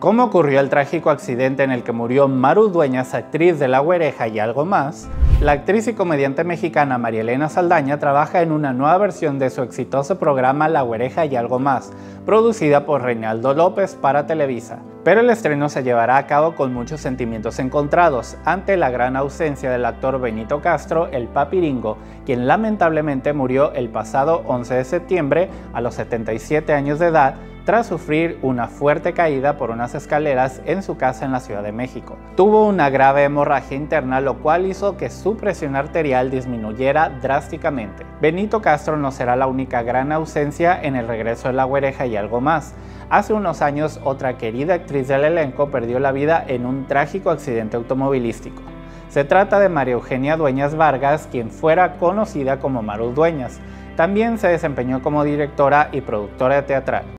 ¿Cómo ocurrió el trágico accidente en el que murió Maru Dueñas, actriz de La Güereja y algo más? La actriz y comediante mexicana María Elena Saldaña trabaja en una nueva versión de su exitoso programa La Güereja y algo más, producida por Reinaldo López para Televisa. Pero el estreno se llevará a cabo con muchos sentimientos encontrados ante la gran ausencia del actor Benito Castro, el papiringo, quien lamentablemente murió el pasado 11 de septiembre a los 77 años de edad tras sufrir una fuerte caída por unas escaleras en su casa en la Ciudad de México. Tuvo una grave hemorragia interna lo cual hizo que su presión arterial disminuyera drásticamente. Benito Castro no será la única gran ausencia en el regreso de la güereja y algo más. Hace unos años otra querida actriz del elenco perdió la vida en un trágico accidente automovilístico. Se trata de María Eugenia Dueñas Vargas, quien fuera conocida como Maru Dueñas. También se desempeñó como directora y productora teatral.